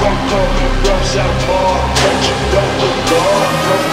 Broke up and broke out more. Break it up the.